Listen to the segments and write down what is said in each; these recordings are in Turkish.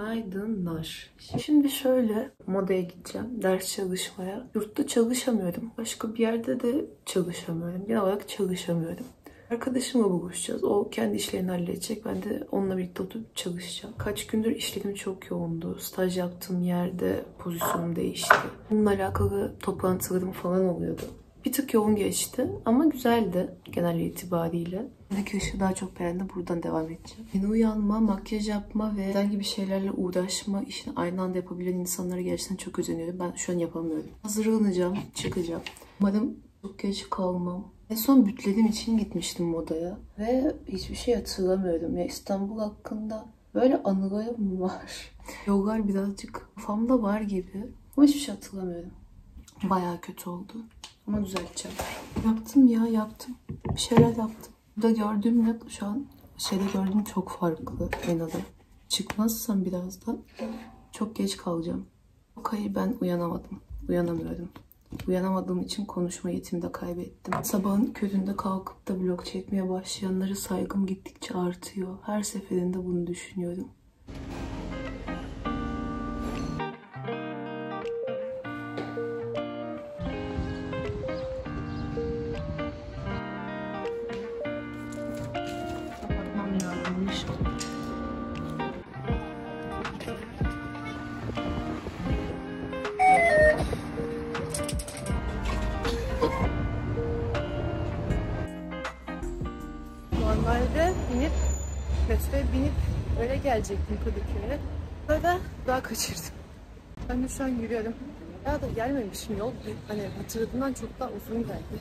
Günaydınlar. Şimdi şöyle modaya gideceğim. Ders çalışmaya. Yurtta çalışamıyorum. Başka bir yerde de çalışamıyorum. Genel olarak çalışamıyorum. Arkadaşımla buluşacağız. O kendi işlerini halledecek. Ben de onunla birlikte oturup çalışacağım. Kaç gündür işlerim çok yoğundu. Staj yaptığım yerde pozisyonum değişti. Bununla alakalı toplantılarım falan oluyordu. Bir tık yoğun geçti ama güzeldi genel itibariyle. Buradaki ışığı daha çok beğendim. Buradan devam edeceğim. Yeni uyanma, makyaj yapma ve herhangi bir şeylerle uğraşma işini aynı anda yapabilen insanlara gerçekten çok özeniyorum. Ben şu an yapamıyorum. Hazırlanacağım, çıkacağım. Umarım çok geç kalmam. En son bütlerim için gitmiştim modaya. Ve hiçbir şey hatırlamıyorum. Ya İstanbul hakkında böyle anılarım var. Yollar birazcık kafamda var gibi. Ama hiçbir şey hatırlamıyorum. Bayağı kötü oldu. Ama düzelteceğim. Yaptım ya yaptım. Bir şeyler yaptım. Burada gördüğümle şu an şeyde gördüğüm çok farklı aynada. Çıkmazsam birazdan çok geç kalacağım. Yok hayır ben uyanamadım. Uyanamıyorum. Uyanamadığım için konuşma yetimi de kaybettim. Sabahın köründe kalkıp da vlog çekmeye başlayanlara saygım gittikçe artıyor. Her seferinde bunu düşünüyorum. Normalde binip metroya binip öyle gelecektim Kadıköy'e. Sonra daha kaçırdım. Ben de şu an yürüyorum. Ya da gelmemişim yol. Hani hatırladığımdan çok daha uzun geldi.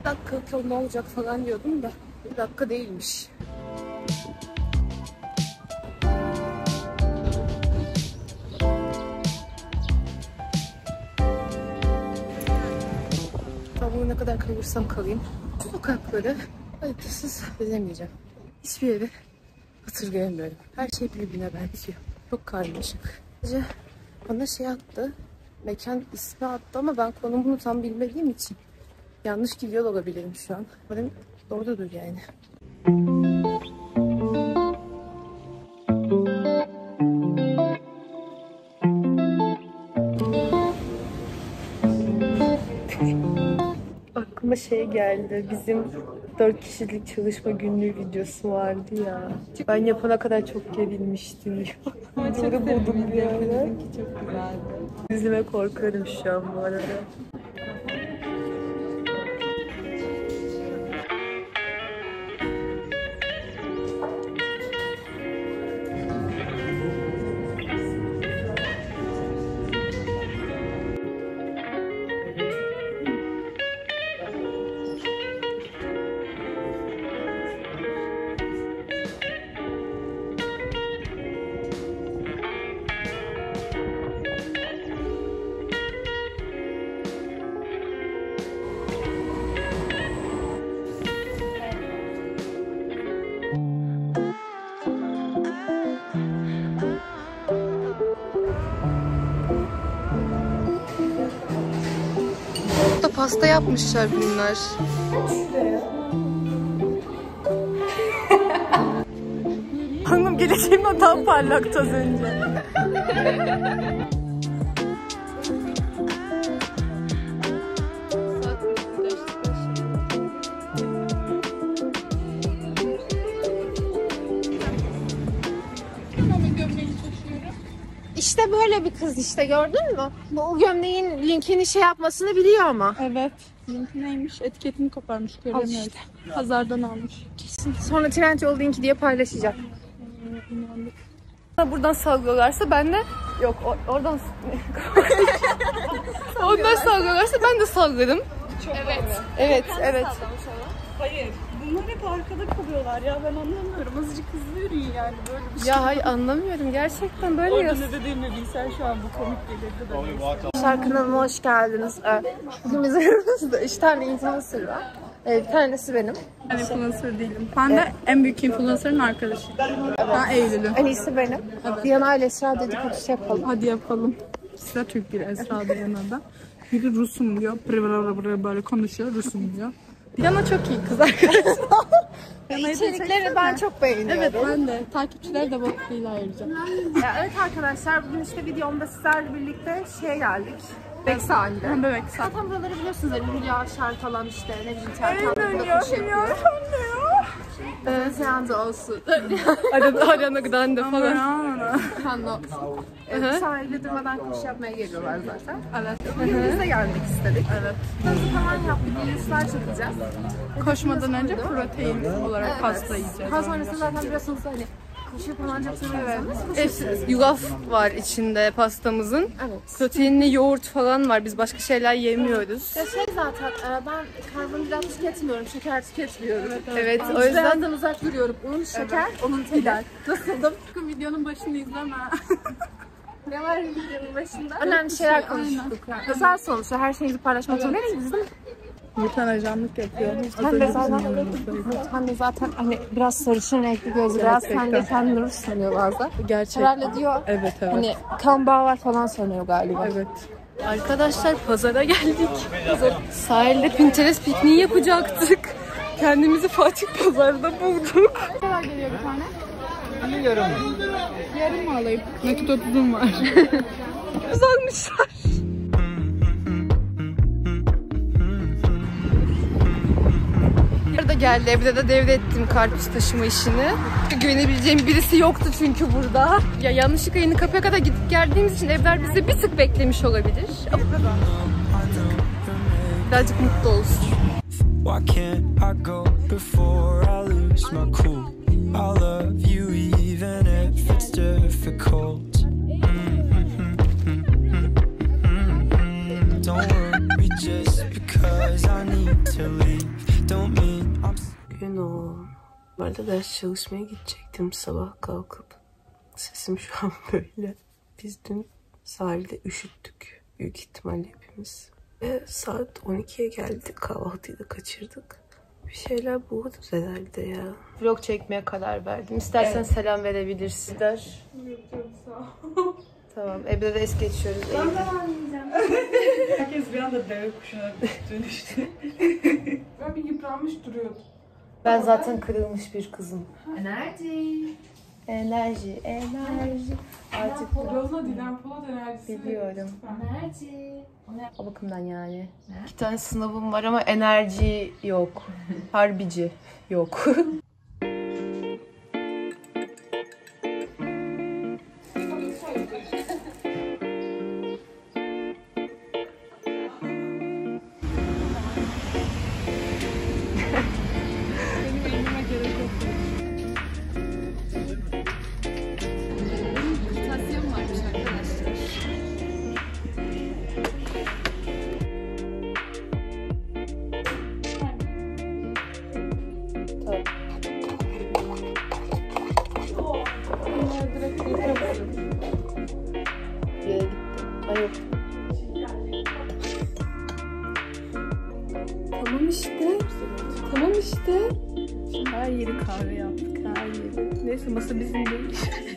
Bir dakikalık yol ne olacak falan diyordum da bir dakika değilmiş. Tavuğu ne kadar kalırsam kalayım. Sokakları haritasız gezemeyeceğim. Hiçbir yeri hatırlayamıyorum. Her şey birbirine benziyor. Çok karmaşık. Sadece bana şey attı. Mekan ismi attı ama ben konumunu tam bilmediğim için yanlış gidiyor olabilirim şu an. Umarım doğrudur yani. Şey geldi. Bizim 4 kişilik çalışma günlüğü videosu vardı ya. Ben yapana kadar çok gerilmiştim. Bunları buldum bir ara. Çok güzeldi. Yüzüme korkarım şu an bu arada. Pasta yapmışlar bunlar. Hanım geleceğimden daha parlaktı az önce. İşte böyle bir kız işte gördün mü? Bu o gömleğin linkini şey yapmasını biliyor ama. Evet. Linki neymiş? Etiketini koparmış göremiyoruz. Pazardan almış. Sonra Trendyol linki diye paylaşacak. Buradan sallıyorlarsa ben de yok o- oradan oradan sallıyorlarsa ben de sallarım. Evet. Evet, evet. Hayır. Bunlar hep arkada kalıyorlar ya ben anlamıyorum. Azıcık hızlı yürüyün yani böyle bir şey. Ya hayır anlamıyorum gerçekten böyle Orada yaz. ne dediğimi bilsen şu an bu komik gelirdi de. neyse. Arkadaşlar kanalıma hoş geldiniz. Ee, Bugün bizim aramızda üç tane influencer var. Ee, bir tanesi benim. Ben influencer değilim. Ben de en büyük influencer'ın arkadaşıyım. Ben Eylül'üm. En iyisi benim. Diana ile Esra dedikodusu yapalım. Hadi yapalım. Sıra Türk bir Esra da yanında. Biri Rusum diyor. Böyle konuşuyor. Rusum diyor. Yana çok iyi kız arkadaşlar. İçerikleri ben çok beğeniyorum. Evet ben de. Takipçiler de bakıyla ayıracağım. Ya evet arkadaşlar bugün işte videomda sizlerle birlikte şeye geldik. Bek sahilde. Ben bebek Zaten buraları biliyorsunuz hani Hülya Şart alan işte ne bileyim Terkan Aynen ya. Hülya yapıyor. Ee, seans olsun. Arana, Grande falan. Ee, sahilde durmadan koşu yapmaya geliyorlar zaten. Evet. Biz de gelmek istedik. Evet. Hızlı falan yaptık. Reels'lar çekeceğiz. Koşmadan önce protein olarak pasta yiyeceğiz. Daha sonrasında zaten biliyorsunuz hani çok seviyorsanız koşuyorsunuz. Yulaf var içinde pastamızın. Evet. Proteinli yoğurt falan var. Biz başka şeyler yemiyoruz. Ya şey zaten e, ben karbonhidrat tüketmiyorum, şeker tüketmiyorum. Evet, o O yüzden yüzden uzak duruyorum. Un, şeker, onun teli. Nasıldım? Sakın videonun başını izleme. Ne var videonun başında? Önemli şeyler konuştuk. Özel sonuçta her şeyimizi paylaşmak zorundayız değil mi? Nurten ajanlık yapıyor. Sen de zaten, sen de zaten hani biraz sarışın renkli gözlü, biraz sen de sen Nur sanıyor bazen. Gerçek. Herhalde diyor Evet evet. hani kan bağı var falan sanıyor galiba. Evet. Arkadaşlar pazara geldik. Sahilde Pinterest pikniği yapacaktık. Kendimizi Fatih Pazar'da bulduk. Ne kadar geliyor bir tane? Yarım. Yarım mı alayım? Nakit 30'um var. Güzelmişler. Geldi. Evde de devrettim karpuz taşıma işini. Güvenebileceğim birisi yoktu çünkü burada. Ya yanlışlıkla yeni kapıya kadar gidip geldiğimiz için evler bizi bir tık beklemiş olabilir. Ama birazcık mutlu olsun. Why can't I go before I lose my cool? I love you arada ders çalışmaya gidecektim sabah kalkıp. Sesim şu an böyle. Biz dün sahilde üşüttük. Büyük ihtimalle hepimiz. Ve saat 12'ye geldik. Kahvaltıyı da kaçırdık. Bir şeyler buluruz herhalde ya. Vlog çekmeye karar verdim. İstersen selam verebilirsin. Der. Tamam. Ebru de es geçiyoruz. Herkes bir anda deve kuşuna dönüştü. ben bir yıpranmış duruyordum. Ben zaten kırılmış bir kızım. Enerji. Enerji, enerji. Artık Rozla Dilan Polat enerjisi. biliyorum. O bakımdan yani. İki tane sınavım var ama enerji yok. Harbici yok. Her yeri kahve yaptık. Her yeri. Neyse masa bizim değil.